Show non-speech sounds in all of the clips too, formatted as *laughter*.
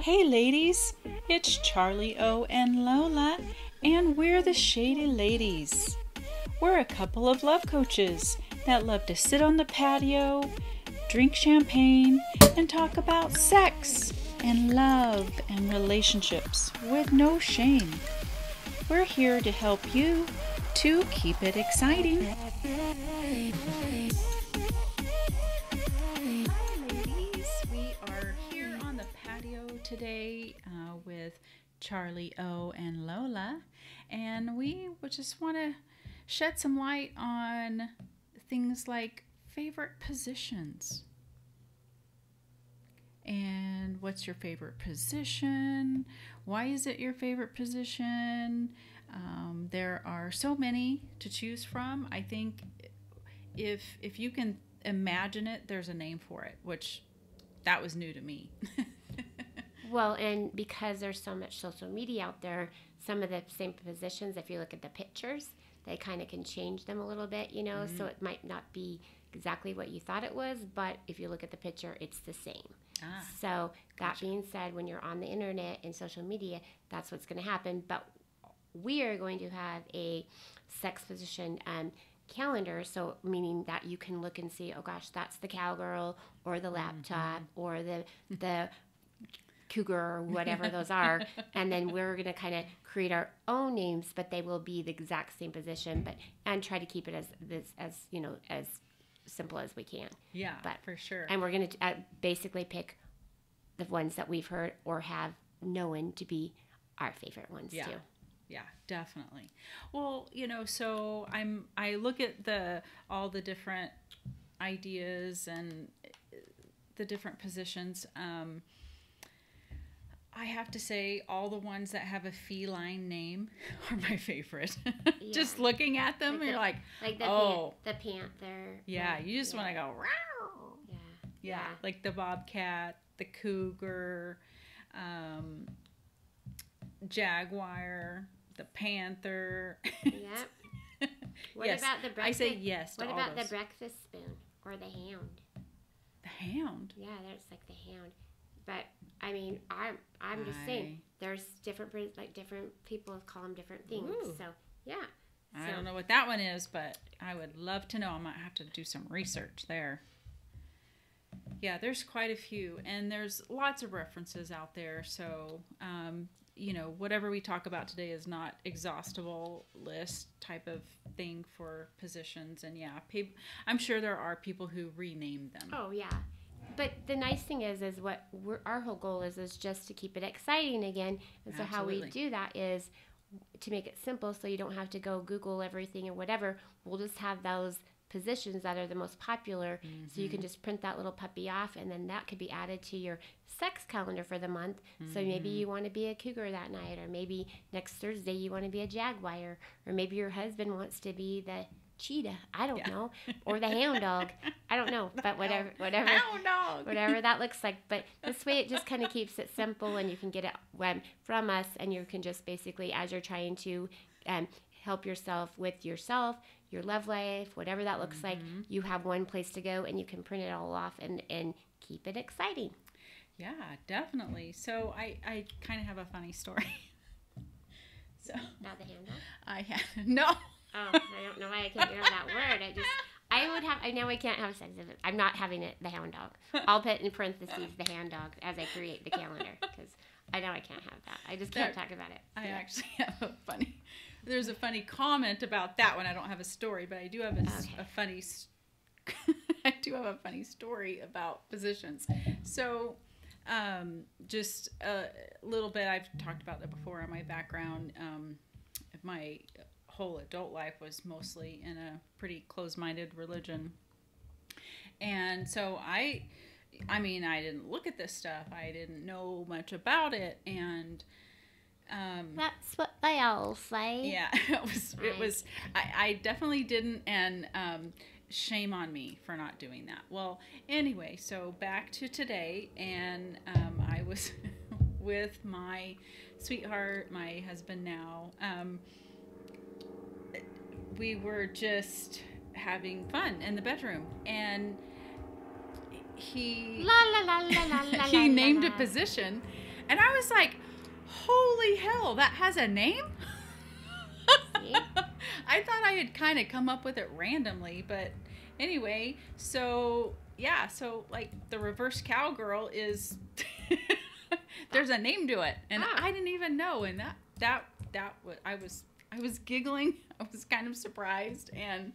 Hey ladies, it's Charlie O and Lola, and we're the Shady Ladies. We're a couple of love coaches that love to sit on the patio, drink champagne, and talk about sex and love and relationships with no shame. We're here to help you to keep it exciting. Today uh, with Charlie O and Lola, and we just want to shed some light on things like favorite positions. And what's your favorite position? Why is it your favorite position? Um, there are so many to choose from. I think if if you can imagine it, there's a name for it, which that was new to me. *laughs* Well, and because there's so much social media out there, some of the same positions, if you look at the pictures, they kind of can change them a little bit, you know, so it might not be exactly what you thought it was, but if you look at the picture, it's the same. ah, So, that being said, when you're on the internet and social media, that's what's going to happen. But we are going to have a sex position um, calendar. So, meaning that you can look and see, oh gosh, that's the cowgirl or the laptop or the the cougar or whatever those are. *laughs* And then we're going to kind of create our own names, but they will be the exact same position. But and try to keep it as this as you know as simple as we can. yeah, but- for sure. And we're going to uh, basically pick the ones that we've heard or have known to be our favorite ones Yeah. too. Yeah, definitely. Well, you know, so I'm I look at the all the different ideas and uh, the different positions. Um, I have to say, all the ones that have a feline name *laughs* are my favorite. *laughs* just looking at them, Like you're like, Like the Oh. pan- the panther. yeah, you just yeah. want to go, Row! Yeah. yeah, Yeah. like the bobcat, the cougar, um, jaguar, the panther. Yep. *laughs* What yes, about the breakfast? I say yes to What about those. the breakfast spoon or the hound? The hound. Yeah, that's like the hound. But I mean, I'm I'm just saying, there's different like different people call them different things. Ooh. So yeah. I So- don't know what that one is, but I would love to know. I might have to do some research there. Yeah, there's quite a few, and there's lots of references out there. So, um, you know, whatever we talk about today is not exhaustible list type of thing for positions. And yeah, pe- I'm sure there are people who rename them. Oh yeah, but the nice thing is, is what we're, our whole goal is, is just to keep it exciting again. And so how we do that is to make it simple, so you don't have to go Google everything or whatever. We'll just have those positions that are the most popular, so you can mm-hmm. just print that little puppy off, and then that could be added to your sex calendar for the month. So maybe mm-hmm. you want to be a cougar that night, or maybe next Thursday you want to be a jaguar, or maybe your husband wants to be the cheetah. I don't Yeah. know, *laughs* or the hound dog. I don't know, but whatever, whatever, Hound dog. whatever that looks like. But *laughs* this way, it just kind of keeps it simple, and you can get it from us, and you can just basically, as you're trying to um, help yourself with yourself, your love life, whatever that looks like, you have one place to go, and you can print it all off and and keep it exciting. Yeah, definitely. So I, I kind of have a funny story. *laughs* so Not the hound dog. I had no. Oh, I don't know why I can't hear that word. I just. I would have. I know I can't have sex it. I'm not having it. The hound dog. I'll put in parentheses the hound dog as I create the calendar because I know I can't have that. I just can't There- talk about it. I Yeah. actually *laughs* have a funny. There's a funny comment about that one. I don't have a story, but I do have a, Okay. a funny. *laughs* I do have a funny story about positions. So, um, just a little bit. I've talked about that before on my background. Um, my whole adult life was mostly in a pretty closed-minded religion, and so I. I mean, I didn't look at this stuff. I didn't know much about it, and um, That's what they all say. yeah, *laughs* it was. It was. I, I definitely didn't, and um, shame on me for not doing that. Well, anyway, so back to today, and um, I was *laughs* with my sweetheart, my husband now. Um, we were just having fun in the bedroom, and he La la la la la la. *laughs* he named a position, and I was like, "Holy hell, that has a name!" *laughs* I thought I had kind of come up with it randomly, but anyway, so yeah, so like the reverse cowgirl is *laughs* there's a name to it, and Ah. I didn't even know, and that that that was I was I was giggling, *laughs* I was kind of surprised and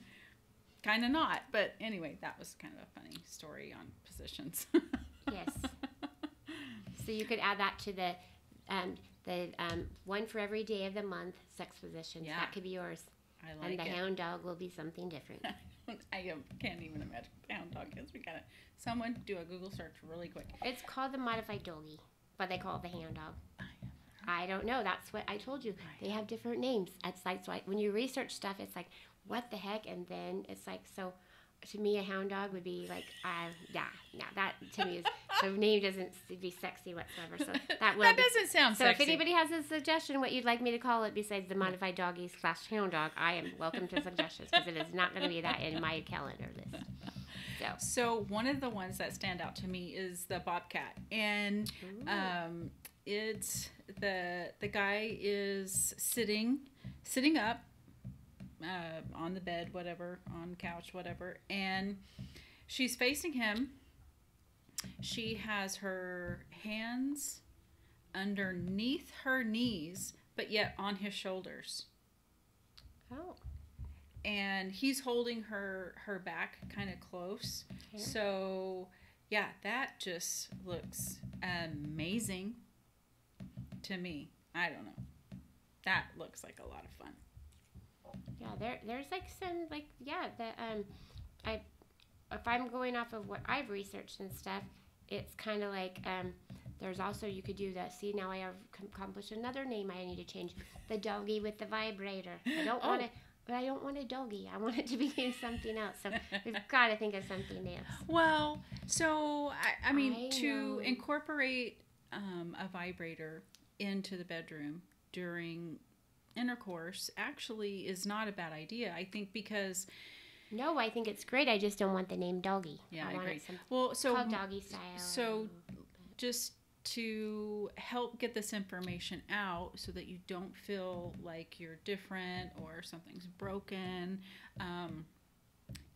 kind of not, but anyway, that was kind of a funny story on positions. *laughs* Yes. So you could add that to the um, the um, one for every day of the month sex positions. Yeah. That could be yours. I like and the it. hound dog will be something different. *laughs* I can't even imagine what the hound dog is. We gotta someone do a Google search really quick. It's called the modified doggy, but they call it the hound dog. I don't know. That's what I told you. They have different names. It's like so I, when you research stuff, it's like what the heck, and then it's like so. To me, a hound dog would be like, uh, yeah, yeah. That to me is the *laughs* name doesn't be sexy whatsoever. So that will. that be- doesn't sound so sexy. if anybody has a suggestion what you'd like me to call it besides the modified doggy slash hound dog, I am welcome to suggestions because it is not going to be that in my calendar list. So So one of the ones that stand out to me is the bobcat, and um, it's the the guy is sitting sitting up uh, on the bed, whatever, on couch, whatever, and she's facing him. She has her hands underneath her knees, but yet on his shoulders oh, and he's holding her her back kind of close. Okay. So, yeah, that just looks amazing to me. I don't know. That looks like a lot of fun. yeah, there there's like some like yeah the um I if I'm going off of what I've researched and stuff, it's kind of like um there's also you could do that. See now I have accomplished another name I need to change. The doggy with the vibrator. I don't want Oh. to. But I don't want a doggy. I want it to be *laughs* something else. So we've *laughs* got to think of something else. Well, so I, I mean, I to incorporate um, a vibrator into the bedroom during intercourse actually is not a bad idea. I think because No, I think it's great. I just don't want the name doggy. Yeah, I want agree. well, so doggy style. so just to help get this information out so that you don't feel like you're different or something's broken um,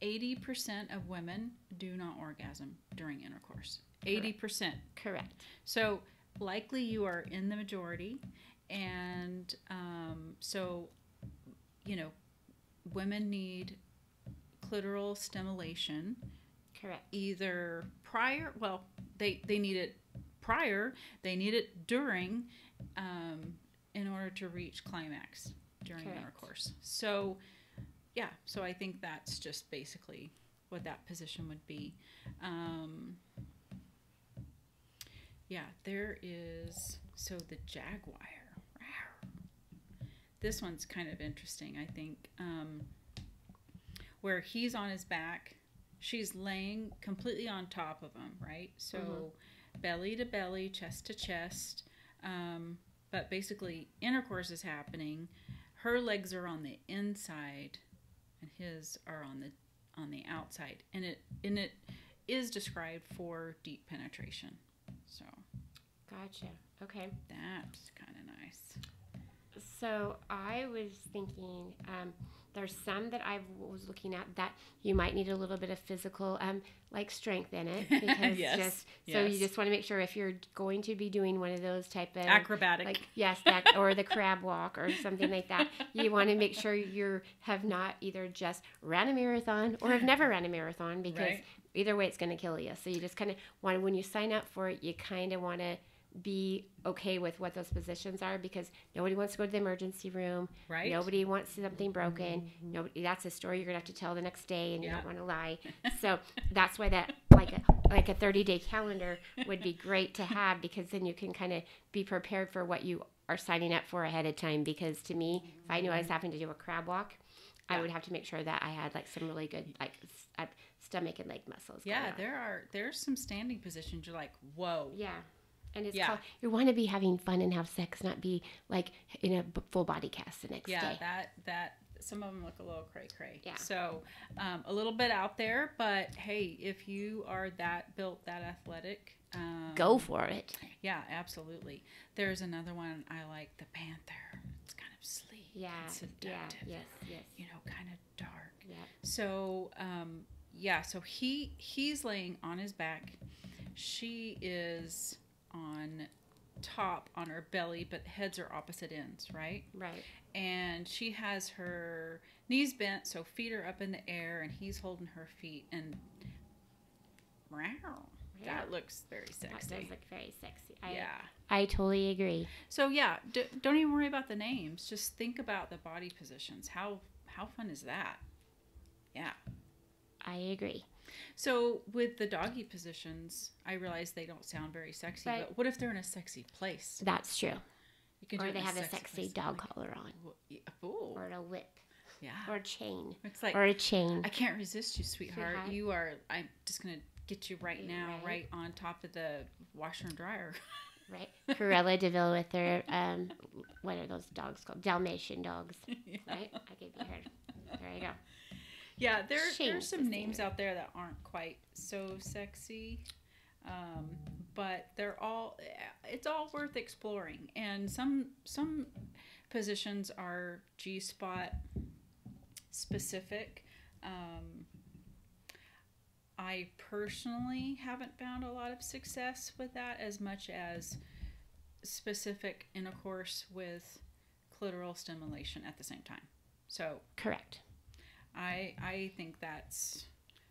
80% of women do not orgasm during intercourse 80% correct. so likely you are in the majority and um, so you know women need clitoral stimulation Correct. either prior well they they need it prior they need it during um, in order to reach climax during Correct. intercourse so yeah so i think that's just basically what that position would be um, yeah there is so the jaguar this one's kind of interesting i think um, where he's on his back she's laying completely on top of him, right? So Mhm. belly to belly, chest to chest. Um, but basically, intercourse is happening. Her legs are on the inside, and his are on the on the outside, and it and it is described for deep penetration. So Gotcha. Okay. that's kind of nice. So I was thinking, um, there's some that I was looking at that you might need a little bit of physical, um, like strength in it *laughs* because Yes, just so you just want to make sure if you're going to be doing one of those type of Acrobatic. like yes that or the crab walk or something like that *laughs* you want to make sure you have not either just ran a marathon or have never ran a marathon because Right. either way it's going to kill you so you just kind of want when you sign up for it you kind of want to be okay with what those positions are because nobody wants to go to the emergency room. Right. nobody wants something broken. Nobody that's a story you're going to have to tell the next day and you don't want to lie. *laughs* So that's why that like a like a 30 day calendar would be great to have because then you can kind of be prepared for what you are signing up for ahead of time because to me if i knew i was having to do a crab walk i would have to make sure that i had like some really good like uh, stomach and leg muscles yeah, there are there's some standing positions. You're like, whoa. yeah and it's Yeah. called you want to be having fun and have sex not be like in a full body cast the next Yeah, day that that some of them look a little cray cray. Yeah. So um, a little bit out there, but hey, if you are that built, that athletic, um, Go for it. Yeah, absolutely. There's another one I like, the Panther. It's kind of sleek. Yeah. and Yeah. seductive. Yes. Yes. You know, kind of dark. Yeah. So, um, yeah, so he he's laying on his back. She is on top on her belly, but heads are opposite ends, right? Right. And she has her knees bent, so feet are up in the air, and he's holding her feet. And wow, Yeah. that looks very sexy. That does look very sexy. I, yeah. I totally agree. So yeah, d- don't even worry about the names. Just think about the body positions. How how fun is that? Yeah. I agree. So with the doggy positions, I realize they don't sound very sexy, Right. but what if they're in a sexy place? That's true. You can Or they have a sexy place. dog collar on, Ooh, or a whip, yeah. or a chain, It's like or a chain. I can't resist you, sweetheart. Sweetheart. You are. I'm just gonna get you right now, Right. right on top of the washer and dryer. *laughs* Right. Cruella de Vil with her, um, what are those dogs called? Dalmatian dogs. *laughs* Yeah. Right? I gave you her. There you go. Yeah, there Shane's there's some names out there that aren't quite so sexy, um, but they're all it's all worth exploring. And some some positions are G spot specific. Um, I personally haven't found a lot of success with that as much as specific intercourse with clitoral stimulation at the same time. So Correct. I I think that's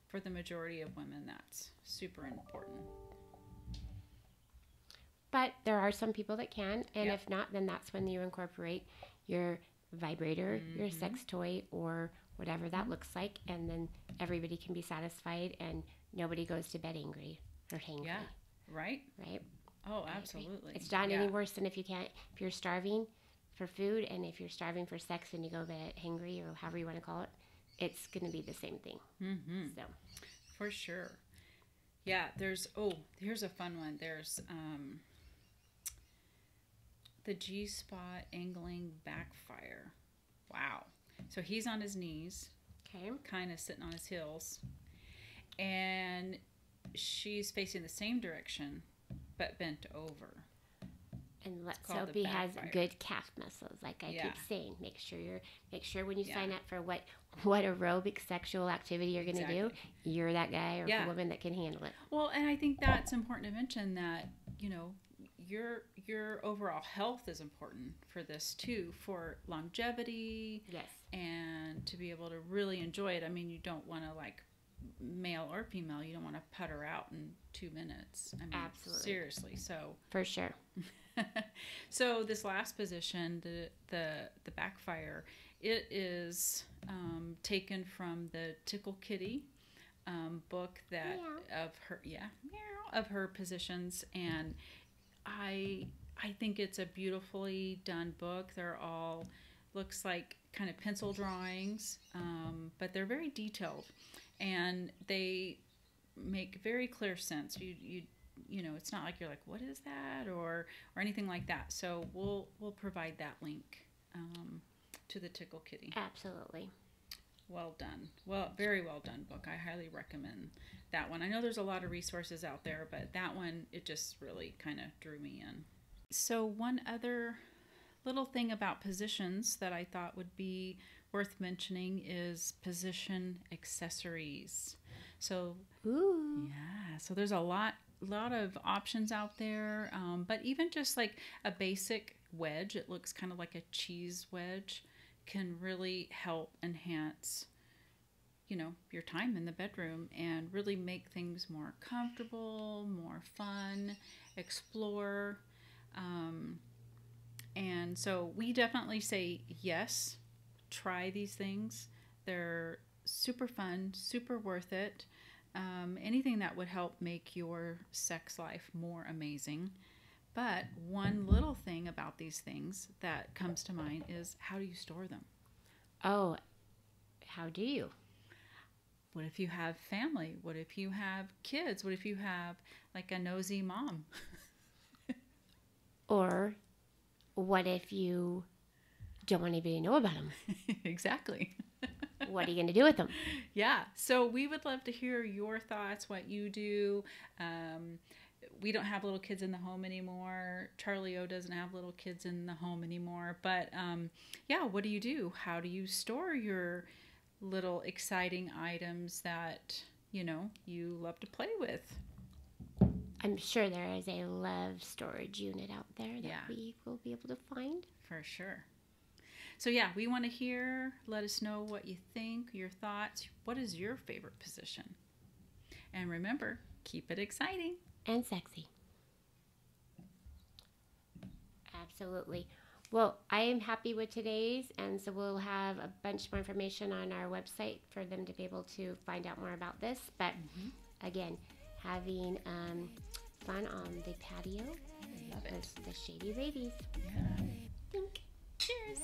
for the majority of women that's super important. But there are some people that can, and Yep. if not, then that's when you incorporate your vibrator, your Mm-hmm. sex toy, or whatever that looks like, and then everybody can be satisfied and nobody goes to bed angry or hangry. Yeah. Right? Right? Oh, absolutely. It's not yeah. any worse than if you can't, if you're starving for food and if you're starving for sex and you go to bed hangry or however you want to call it, it's going to be the same thing. Mm-hmm. So, For sure. Yeah, there's oh, here's a fun one. There's um the G spot angling backfire. Wow. So he's on his knees, okay. kind of sitting on his heels, and she's facing the same direction but bent over. And let called the Soapy has good calf muscles, like I Yeah. keep saying. Make sure you're make sure when you Yeah. sign up for what what aerobic sexual activity you're going to do, you're that guy or Yeah. woman that can handle it. Well, and I think that's important to mention that you know your your overall health is important for this too, for longevity Yes. and to be able to really enjoy it. I mean, you don't want to like male or female, you don't want to putter out in two minutes. I mean, Absolutely. seriously. So, For sure. *laughs* so this last position, the the the backfire, it is um, taken from the Tickle Kitty um, book that of her yeah of her positions, and I I think it's a beautifully done book. They're all looks like kind of pencil drawings, um, but they're very detailed, and they make very clear sense. You you you know, it's not like you're like, what is that, or or anything like that. So we'll we'll provide that link um, to the Tickle Kitty. Absolutely. Well done. Well, very well done book. I highly recommend that one. I know there's a lot of resources out there, but that one it just really kind of drew me in. So one other little thing about positions that I thought would be worth mentioning is position accessories. So Ooh. yeah, so there's a lot lot of options out there, um, but even just like a basic wedge, it looks kind of like a cheese wedge, can really help enhance, you know, your time in the bedroom and really make things more comfortable, more fun, explore. Um, and so we definitely say yes, try these things. They're super fun, super worth it. Um, anything that would help make your sex life more amazing. But one little thing about these things that comes to mind is how do you store them? Oh, how do you? What if you have family? What if you have kids? What if you have like a nosy mom? *laughs* Or what if you don't want anybody to know about them. *laughs* exactly. *laughs* what are you going to do with them? Yeah. So we would love to hear your thoughts, what you do. Um, we don't have little kids in the home anymore. Charlie O doesn't have little kids in the home anymore. But um, yeah, what do you do? How do you store your little exciting items that you know you love to play with? I'm sure there is a love storage unit out there that Yeah. we will be able to find. For sure. So yeah, we want to hear. Let us know what you think, your thoughts. What is your favorite position? And remember, keep it exciting. And sexy. Absolutely. Well, I am happy with today's, and so we'll have a bunch more information on our website for them to be able to find out more about this. But again, having um, fun on the patio with the Shady Ladies. Yeah. Cheers.